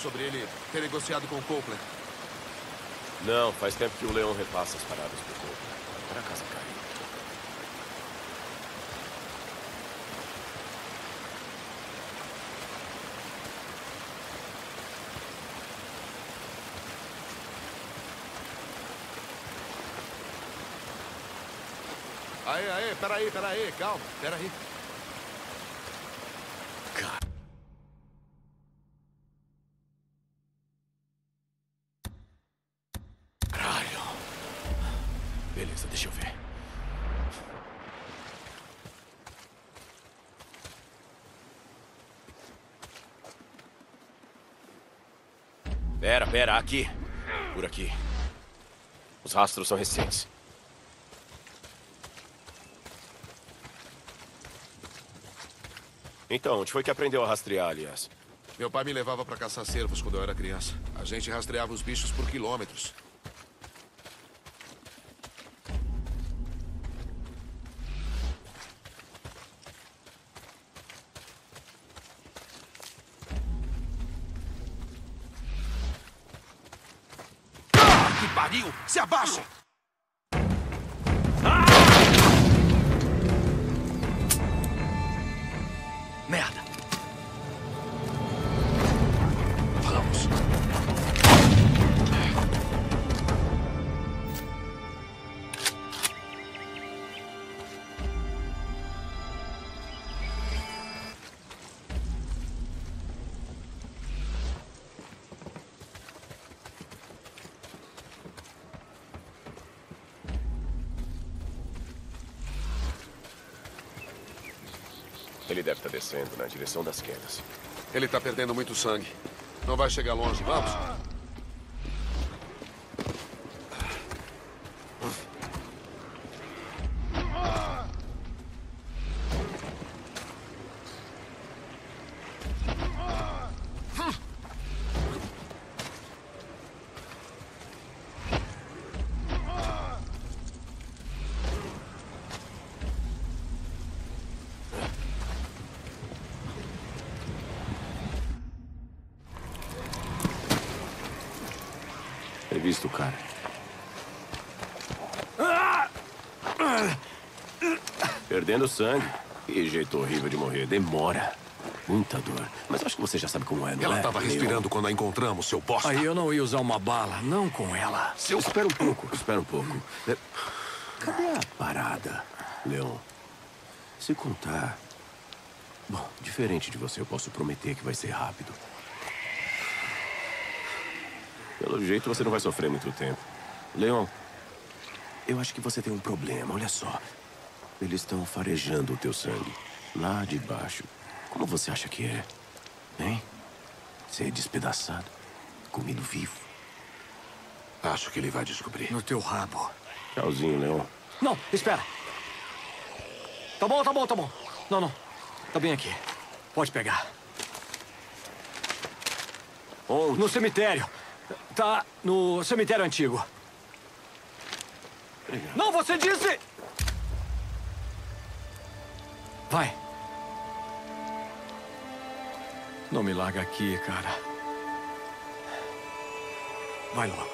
sobre ele ter negociado com o Copeland? Não, faz tempo que o Leão repassa as paradas pro Copeland. Para casa caiu. Aê, aê, peraí, peraí, calma, peraí. Caralho. Beleza, deixa eu ver. Pera, pera, aqui. Por aqui. Os rastros são recentes. Então, onde foi que aprendeu a rastrear, aliás? Meu pai me levava pra caçar cervos quando eu era criança. A gente rastreava os bichos por quilômetros. Merda. Ele deve estar descendo na direção das quedas. Ele tá perdendo muito sangue. Não vai chegar longe, vamos? Ter visto o cara. Perdendo sangue. Que jeito horrível de morrer. Demora. Muita dor. Mas acho que você já sabe como é, não Ela é? tava Leon? respirando quando a encontramos, seu bosta. Aí eu não ia usar uma bala, não com ela. Seu... Espera um pouco, espera um pouco. É, Cadê a parada, Leon? Se contar... Bom, diferente de você, eu posso prometer que vai ser rápido. Pelo jeito, você não vai sofrer muito tempo. Leon, eu acho que você tem um problema, olha só. Eles estão farejando o teu sangue. Lá de baixo. Como você acha que é? Hein? Ser despedaçado. Comido vivo. Acho que ele vai descobrir. No teu rabo. Tchauzinho, Leon. Não, espera. Tá bom, tá bom, tá bom. Não, não. Tá bem aqui. Pode pegar. Onde? No cemitério. Tá no cemitério antigo. Obrigado. Não, você disse! Vai. Não me larga aqui, cara. Vai logo.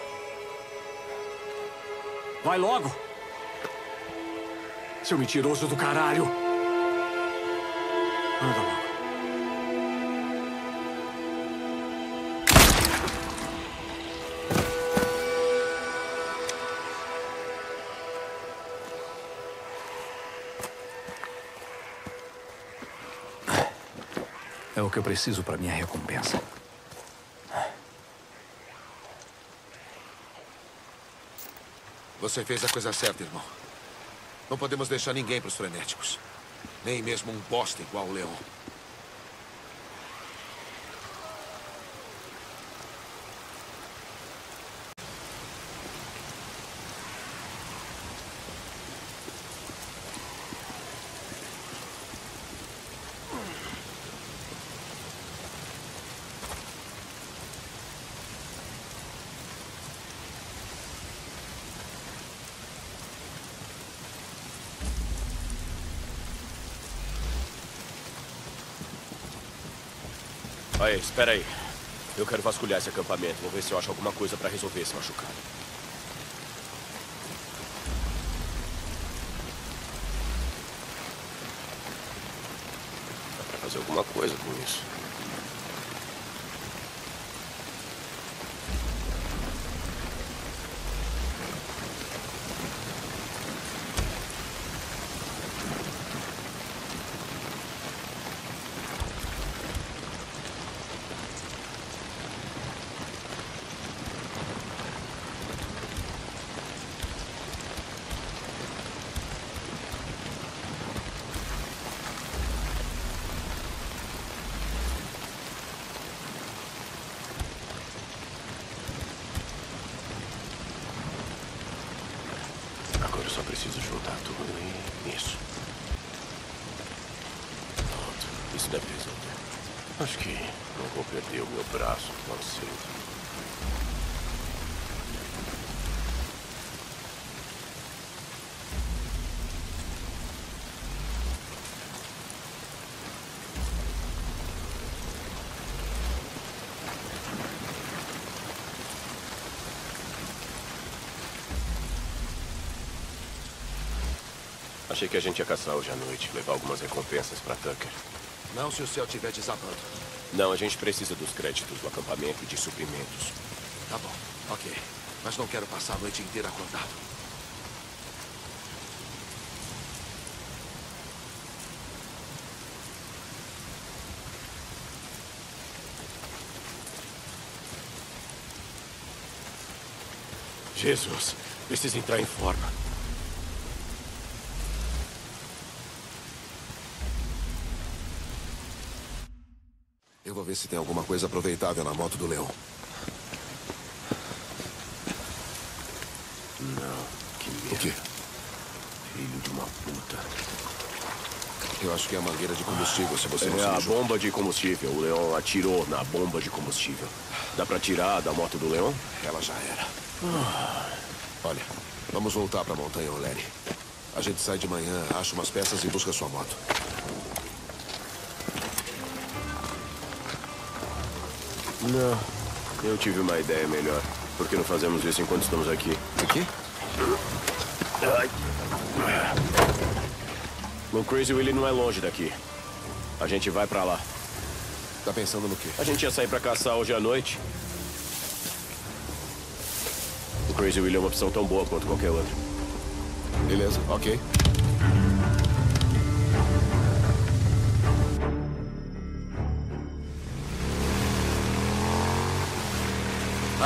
Vai logo! Seu mentiroso do caralho! É o que eu preciso para minha recompensa. Você fez a coisa certa, irmão. Não podemos deixar ninguém pros frenéticos. Nem mesmo um bosta igual o Leon. Espera aí. Eu quero vasculhar esse acampamento. Vou ver se eu acho alguma coisa para resolver esse machucado. Dá pra fazer alguma coisa com isso. Agora eu só preciso juntar tudo e isso. Pronto, isso deve resolver. Acho que não vou perder o meu braço tão cedo. Achei que a gente ia caçar hoje à noite, levar algumas recompensas para Tucker. Não se o céu estiver desabando. Não, a gente precisa dos créditos do acampamento e de suprimentos. Tá bom, ok. Mas não quero passar a noite inteira acordado. Jesus, preciso entrar em forma. Ver se tem alguma coisa aproveitável na moto do Leão. Não, que merda. O quê? Filho de uma puta. Eu acho que é a mangueira de combustível, se você não É a bomba de combustível. O Leão atirou na bomba de combustível. Dá pra tirar da moto do Leão? Ela já era. Olha, vamos voltar pra montanha, O'Leary. A gente sai de manhã, acha umas peças e busca sua moto. Não. Eu tive uma ideia melhor. Por que não fazemos isso enquanto estamos aqui? Aqui? O Crazy Willie não é longe daqui. A gente vai pra lá. Tá pensando no quê? A gente ia sair pra caçar hoje à noite. O Crazy Willie é uma opção tão boa quanto qualquer outra. Beleza, ok.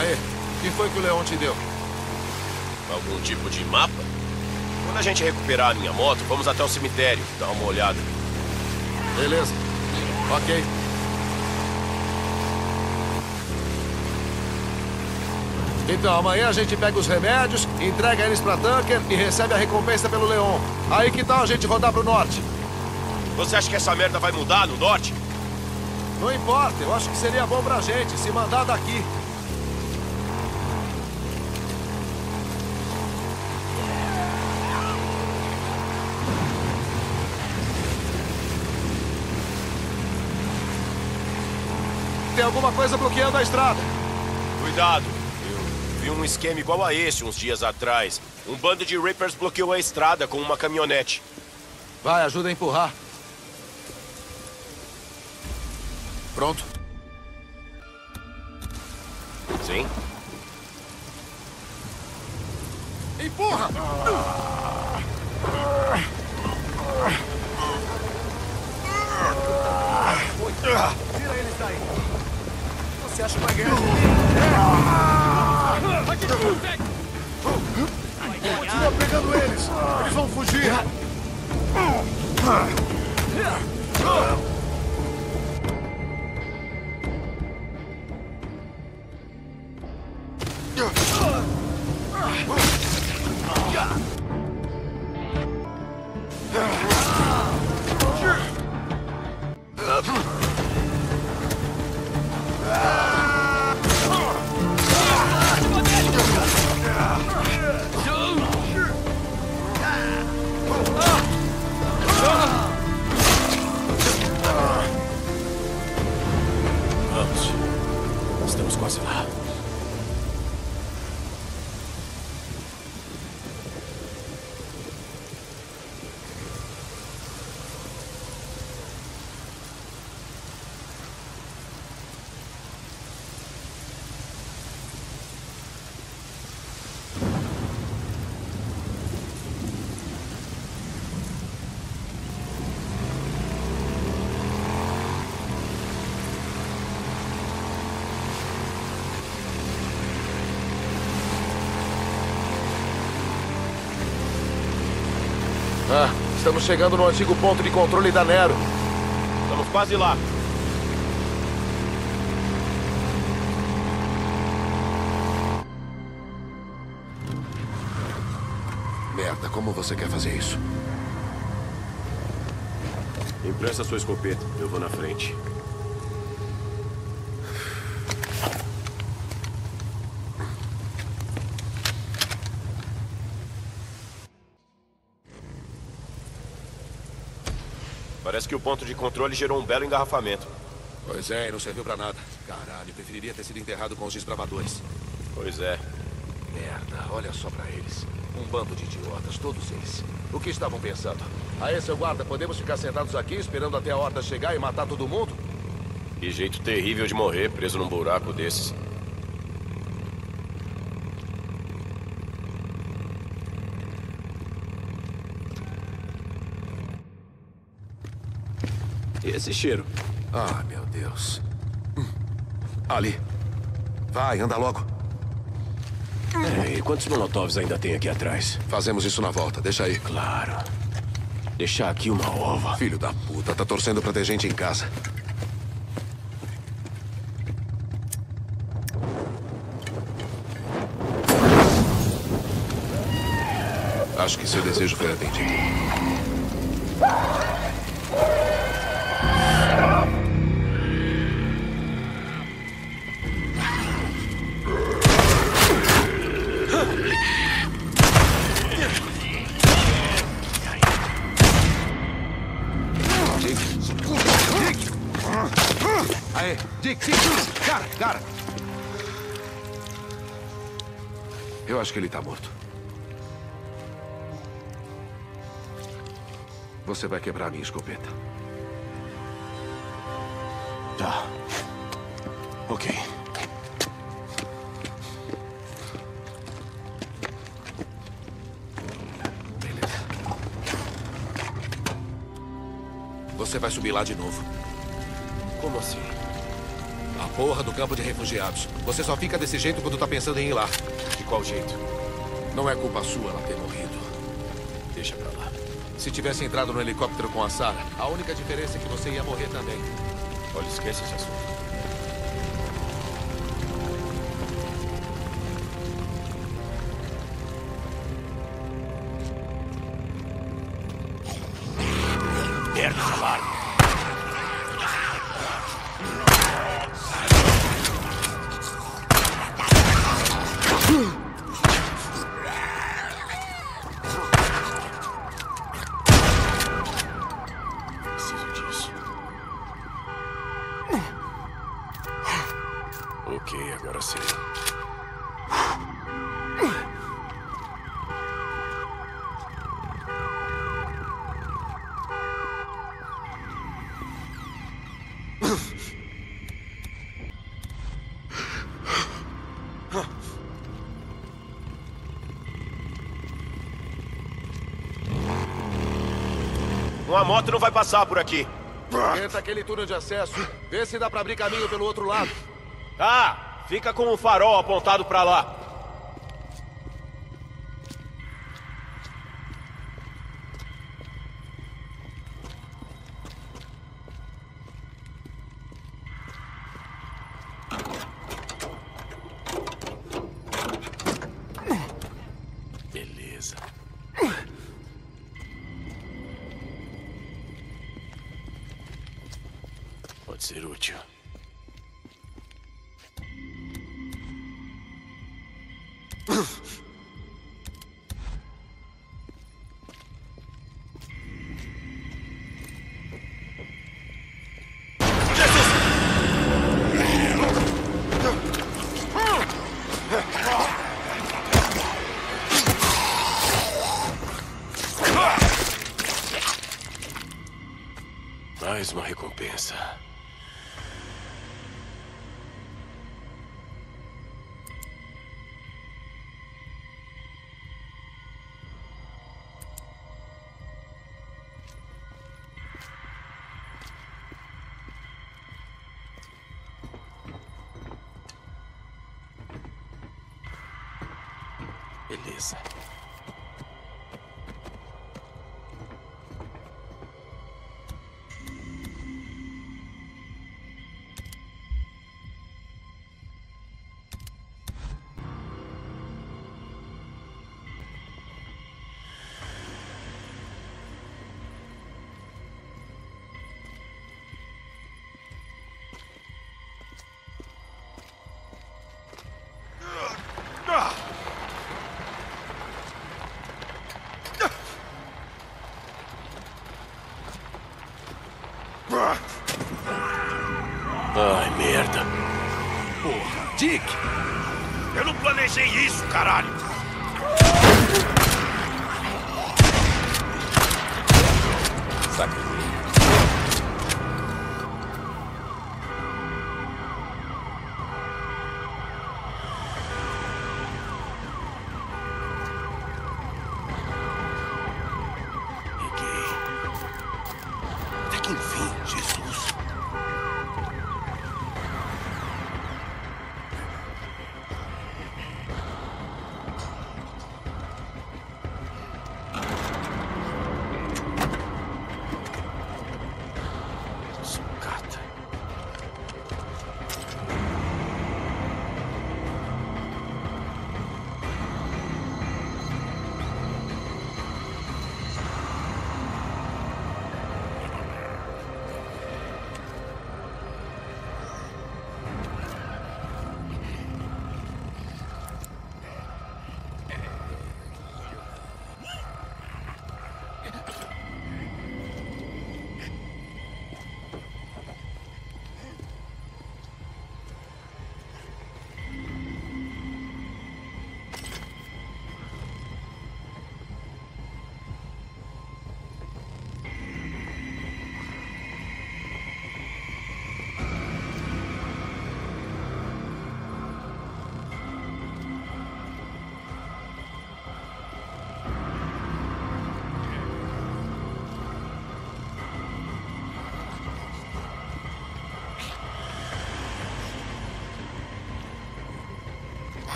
Aí, o que foi que o Leão te deu? Algum tipo de mapa? Quando a gente recuperar a minha moto, vamos até o cemitério, dar uma olhada. Beleza. Ok. Então, amanhã a gente pega os remédios, entrega eles pra Tucker e recebe a recompensa pelo Leon. Aí que tal a gente rodar pro norte? Você acha que essa merda vai mudar no norte? Não importa, eu acho que seria bom pra gente se mandar daqui. Tem alguma coisa bloqueando a estrada. Cuidado! Eu vi um esquema igual a esse uns dias atrás. Um bando de Rippers bloqueou a estrada com uma caminhonete. Vai, ajuda a empurrar. Pronto. Sim? Empurra! Tira eles daí. Você acha que vai ganhar? Continua pegando eles! Eles vão fugir! Vamos. Chegando no antigo ponto de controle da Nero. Estamos quase lá. Merda, como você quer fazer isso? Empresta sua escopeta. Eu vou na frente. Parece que o ponto de controle gerou um belo engarrafamento. Pois é, e não serviu pra nada. Caralho, preferiria ter sido enterrado com os desbravadores. Pois é. Merda, olha só pra eles. Um bando de idiotas, todos eles. O que estavam pensando? Aí, seu guarda, podemos ficar sentados aqui esperando até a horda chegar e matar todo mundo? Que jeito terrível de morrer preso num buraco desses. Esse cheiro? Ah, meu Deus. Hum. Ali. Vai, anda logo. É, e quantos molotovs ainda tem aqui atrás? Fazemos isso na volta, deixa aí. Claro. Deixar aqui uma ova. Filho da puta, tá torcendo pra ter gente em casa. Acho que seu desejo foi atendido. Cara, cara. Eu acho que ele tá morto. Você vai quebrar a minha escopeta. Tá. Ok. Beleza. Você vai subir lá de novo. Como assim? Porra do campo de refugiados. Você só fica desse jeito quando tá pensando em ir lá. De qual jeito? Não é culpa sua ela ter morrido. Deixa pra lá. Se tivesse entrado no helicóptero com a Sarah, a única diferença é que você ia morrer também. Olha, esquece esse assunto. Uma moto não vai passar por aqui. Entra aquele túnel de acesso. Vê se dá pra abrir caminho pelo outro lado. Tá, fica com o farol apontado pra lá. Beleza. Beleza. Dick! Eu não planejei isso, caralho! Saca.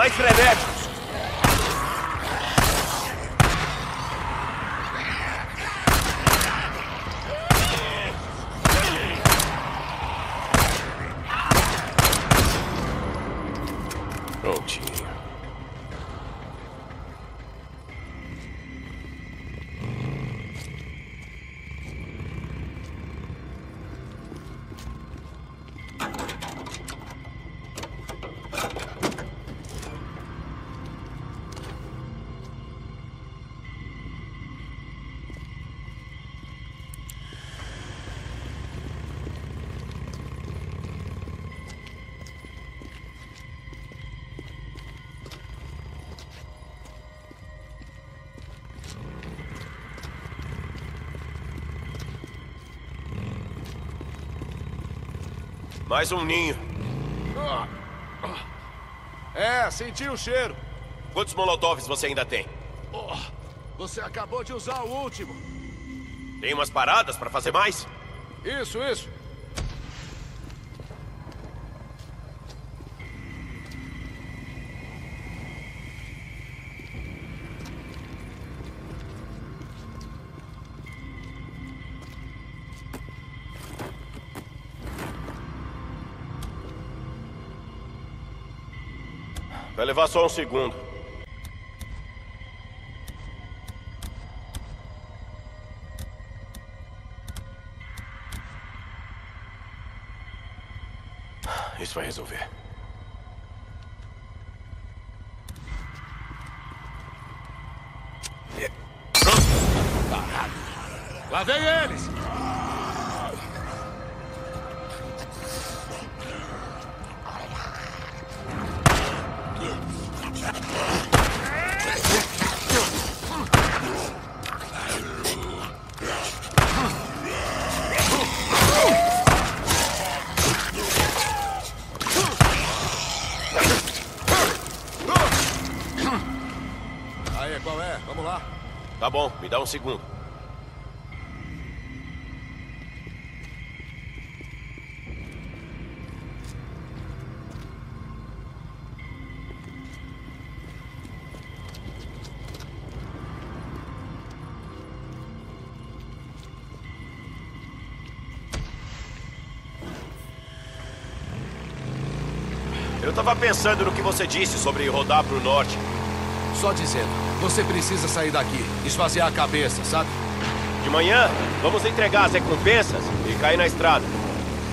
Mais frenéticos! Mais um ninho. É, senti o cheiro. Quantos molotovs você ainda tem? Oh, você acabou de usar o último. Tem umas paradas pra fazer mais? Isso, isso. Levar só um segundo. Isso vai resolver. Tá bom, me dá um segundo. Eu tava pensando no que você disse sobre rodar pro norte. Só dizendo, você precisa sair daqui, esvaziar a cabeça, sabe? De manhã, vamos entregar as recompensas e cair na estrada.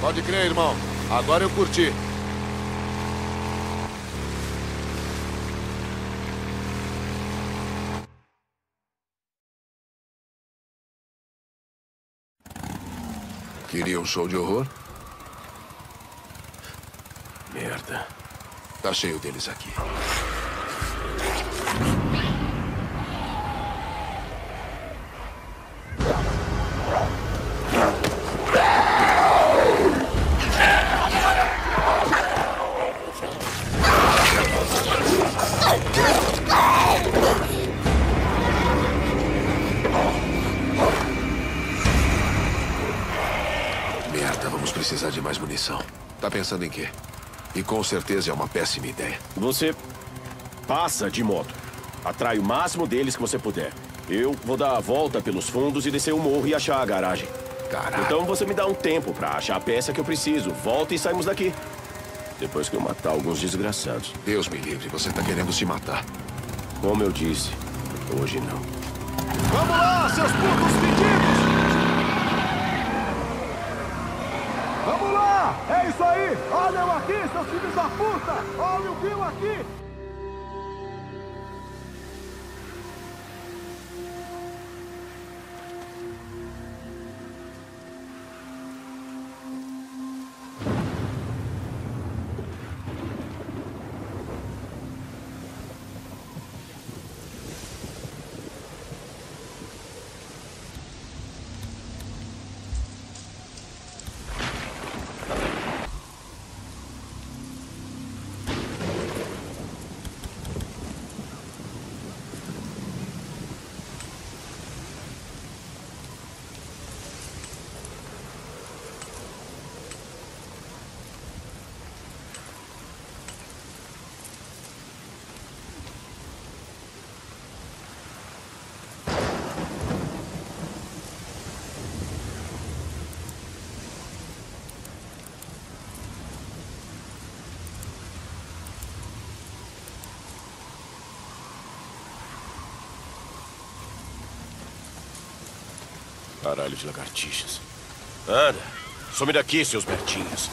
Pode crer, irmão. Agora eu curti. Queria um show de horror? Merda. Tá cheio deles aqui. Precisar de mais munição. Tá pensando em quê? E com certeza é uma péssima ideia. Você passa de moto. Atrai o máximo deles que você puder. Eu vou dar a volta pelos fundos e descer o morro e achar a garagem. Caralho. Então você me dá um tempo pra achar a peça que eu preciso. Volta e saímos daqui. Depois que eu matar alguns desgraçados. Deus me livre, você tá querendo se matar. Como eu disse, hoje não. Vamos lá, seus putos pedidos! Vamos lá! É isso aí! Olha eu aqui, seus filhos da puta! Olha o Bill aqui! Caralho de lagartixas. Anda, some daqui, seus bertinhos.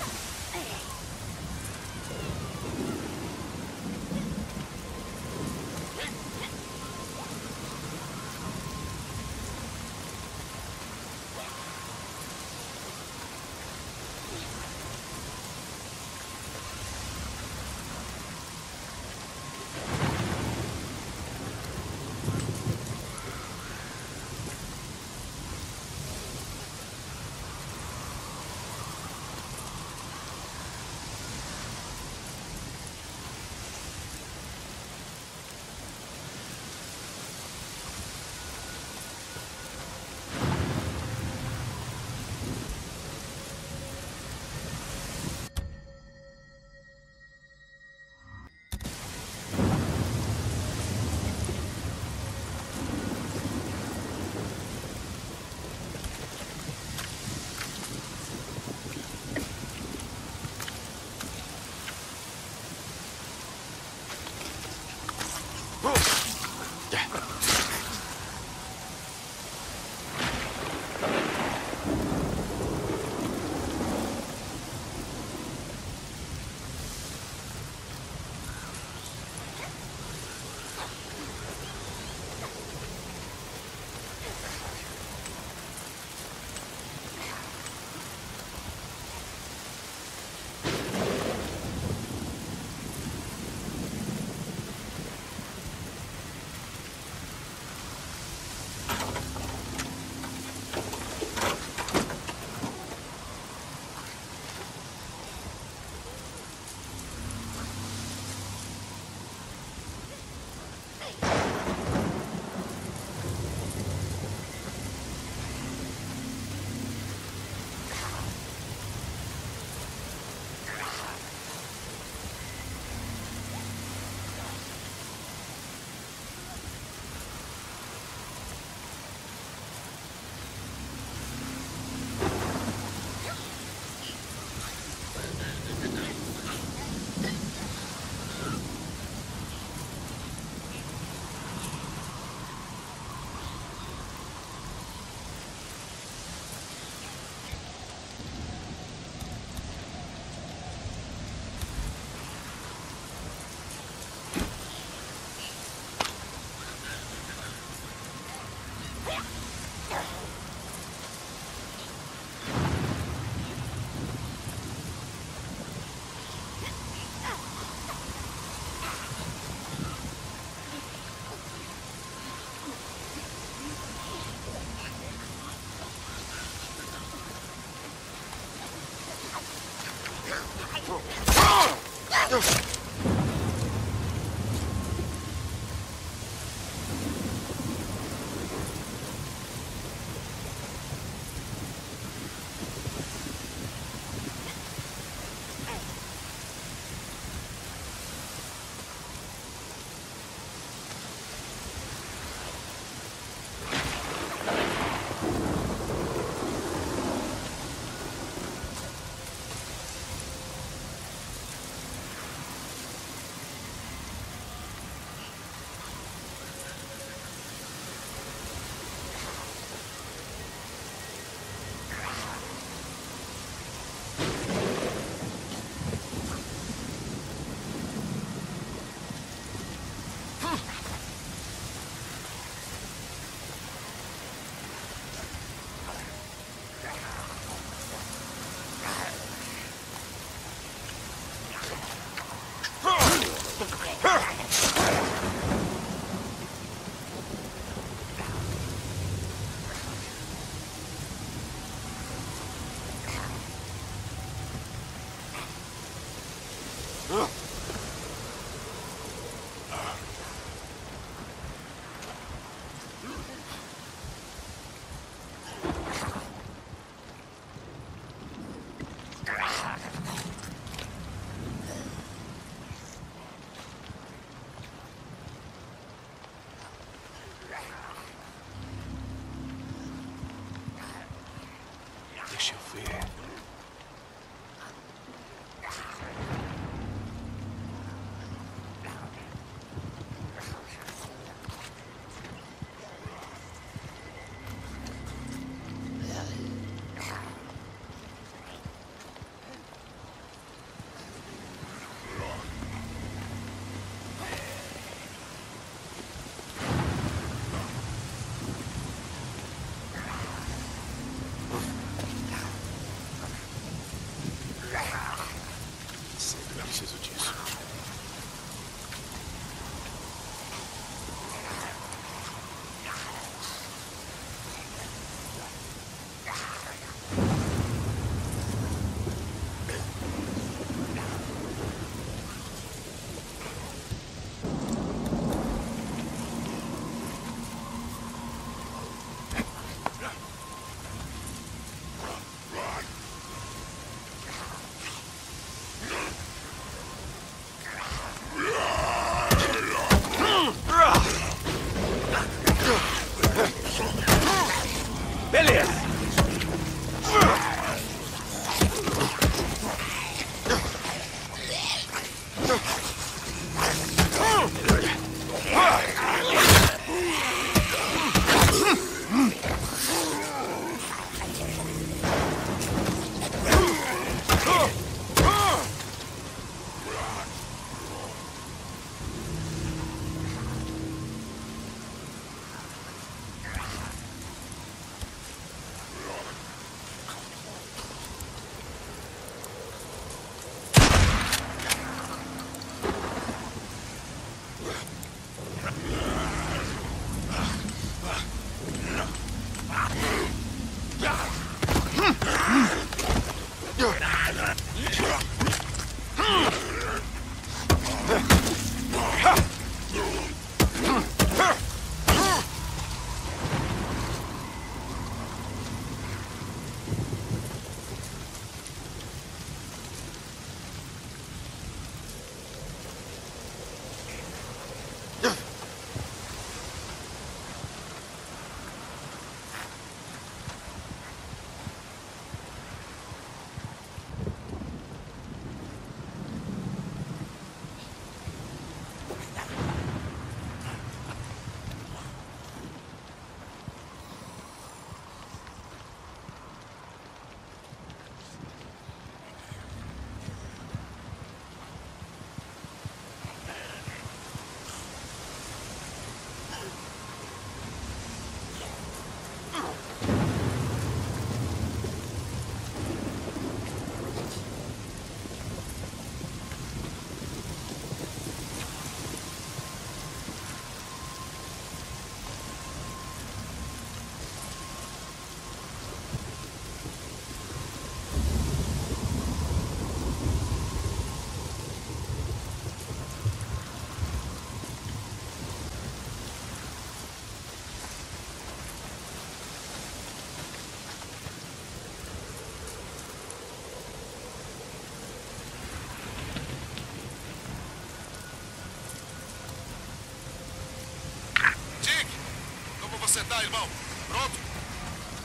Você tá, irmão? Pronto?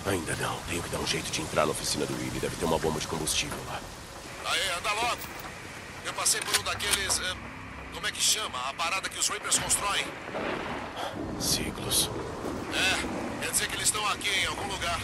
Ainda não. Tenho que dar um jeito de entrar na oficina do Willy. Deve ter uma bomba de combustível lá. Aí, anda logo. Eu passei por um daqueles... eh, como é que chama? A parada que os Reapers constroem. Ciclos. É, quer dizer que eles estão aqui em algum lugar.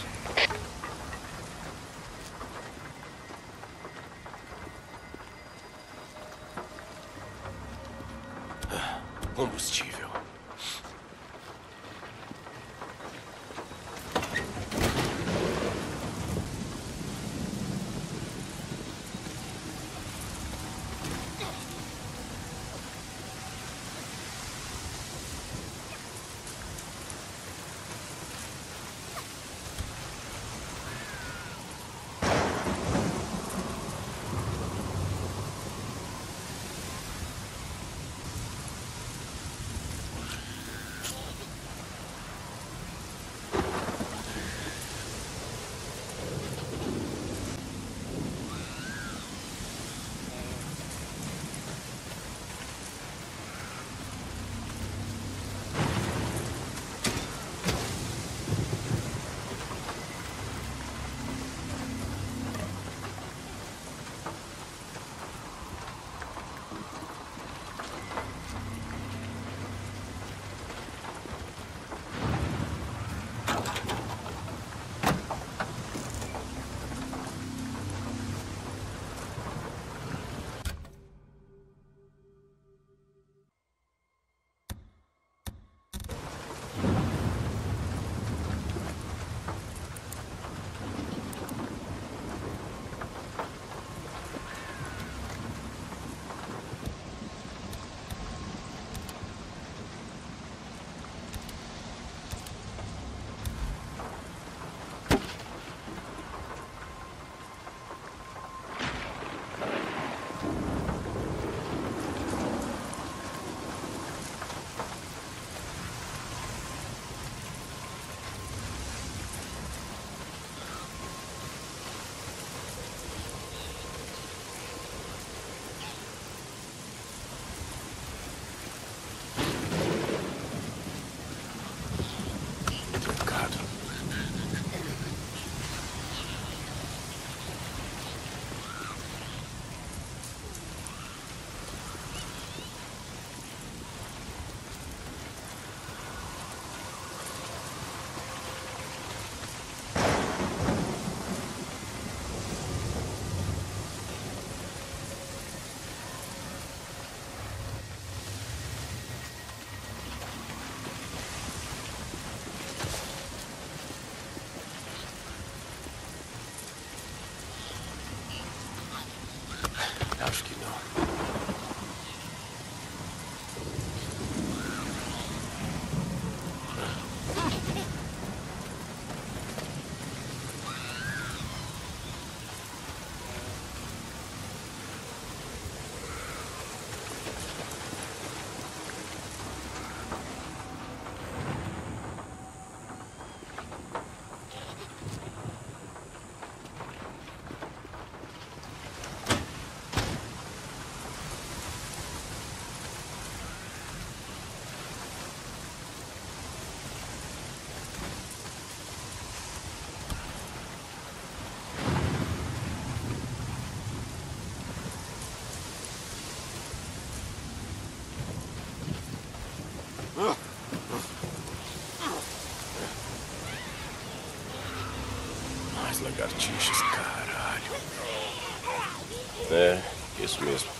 É,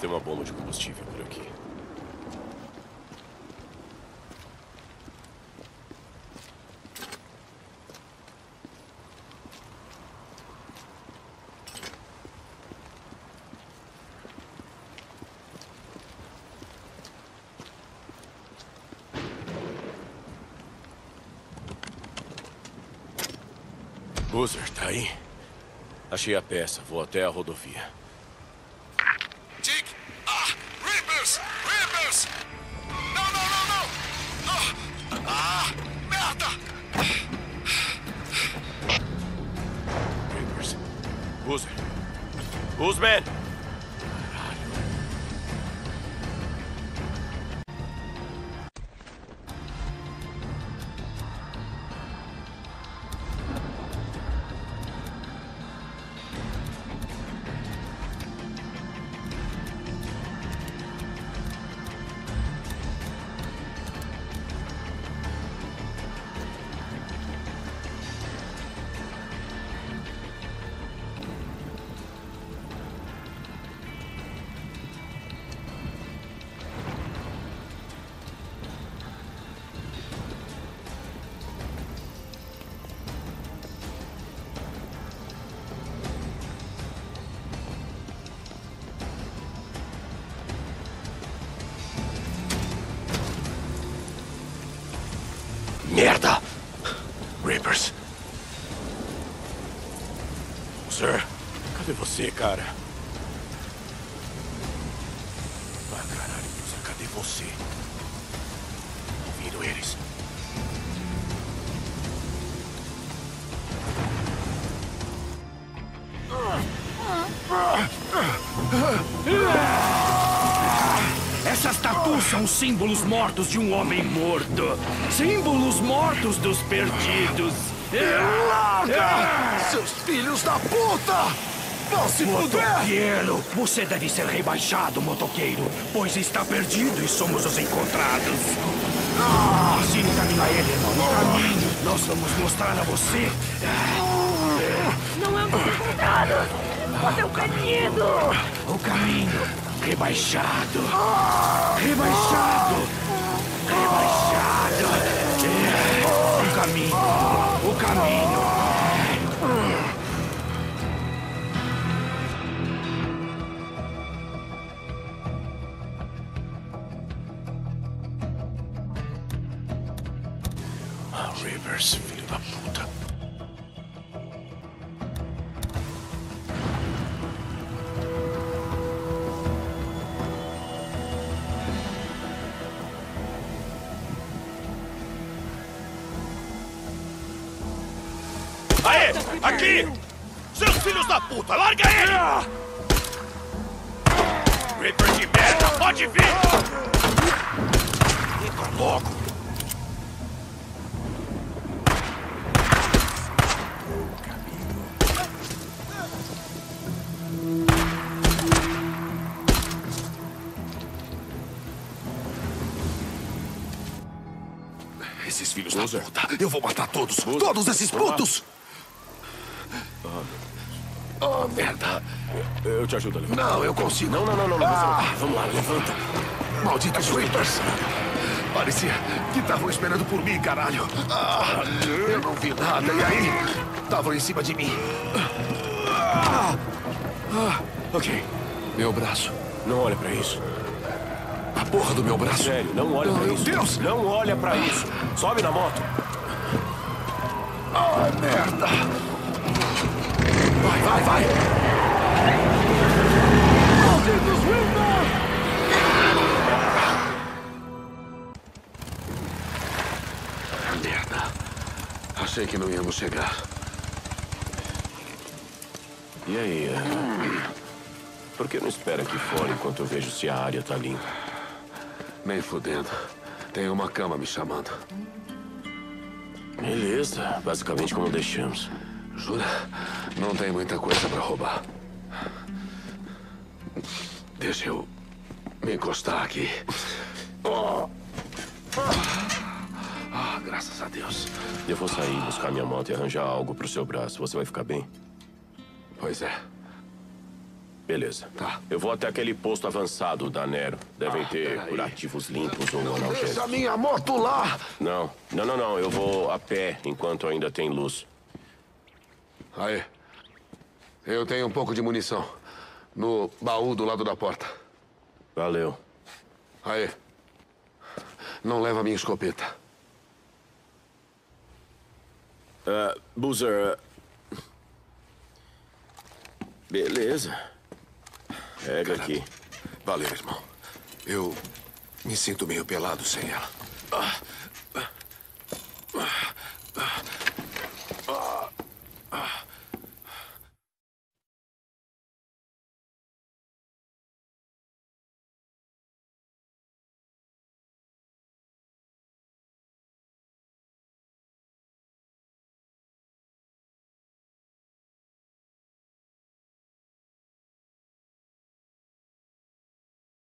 ter uma bomba de combustível por aqui. Boozer, tá aí? Achei a peça. Vou até a rodovia. Uzman! Essas tatus são símbolos mortos de um homem morto. Símbolos mortos dos perdidos. Larga! Seus filhos da puta! Vão se! Motoqueiro, você deve ser rebaixado, motoqueiro, pois está perdido e somos os encontrados. Ah, se encamina ele, irmão, no caminho. Nós vamos mostrar a você. Não é um dos encontrados! É um caminho! O caminho. Rebaixado. Rebaixado. Rebaixado. O caminho. O caminho. Puta, larga ele! Reaper de merda, pode vir! Entra logo! Esses filhos da puta! Eu vou matar todos! Todos esses putos! Oh, merda! Eu te ajudo a levantar. Não, eu consigo. Não, não, não, não. não. Vamos lá, levanta. Malditos Reapers! Parecia que estavam esperando por mim, caralho. Ah, eu não vi nada. E aí? Estavam em cima de mim. Ah, ah, ok. Meu braço. Não olha pra isso. A porra do meu braço. Sério, não olha pra Meu isso. Deus! Não olha pra isso. Sobe na moto. Ah, merda! Vai, vai, vai! Merda. Achei que não íamos chegar. E aí? Por que não espera aqui fora enquanto eu vejo se a área tá limpa? Nem fudendo. Tem uma cama me chamando. Beleza, basicamente como deixamos. Jura? Não tem muita coisa pra roubar. Deixa eu me encostar aqui. Oh. Ah, graças a Deus. Eu vou sair, buscar minha moto e arranjar algo pro seu braço. Você vai ficar bem? Pois é. Beleza. Tá. Eu vou até aquele posto avançado da Nero. Devem ter peraí. curativos limpos ou Deixa a analgésicos. minha moto lá! Não, não, não, não. Eu vou a pé enquanto ainda tem luz. Aí. Eu tenho um pouco de munição. No baú do lado da porta. Valeu. Aí. Não leva minha escopeta. Uh, Boozer. Uh... Beleza. Pega Caramba. aqui. Valeu, irmão. Eu me sinto meio pelado sem ela. Ah. Ah. Ah. ah.